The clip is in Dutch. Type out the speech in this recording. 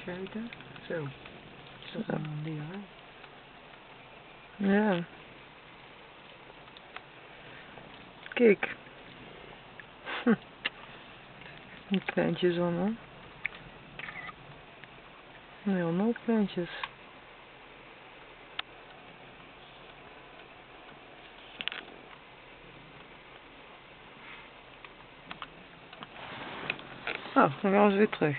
scheiden. Zo. Dat is Zo. een manier, hè? Ja. Kijk. Hm. Een kleintje allemaal. hè? Nee, allemaal kleintjes. Oh, ah, dan gaan ze weer terug.